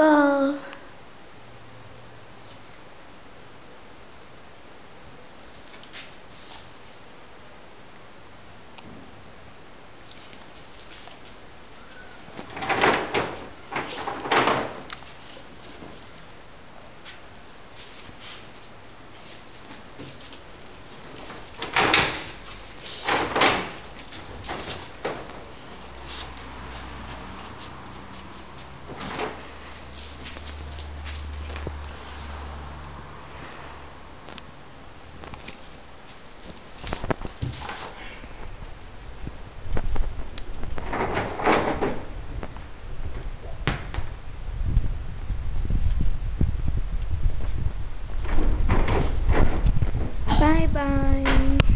嗯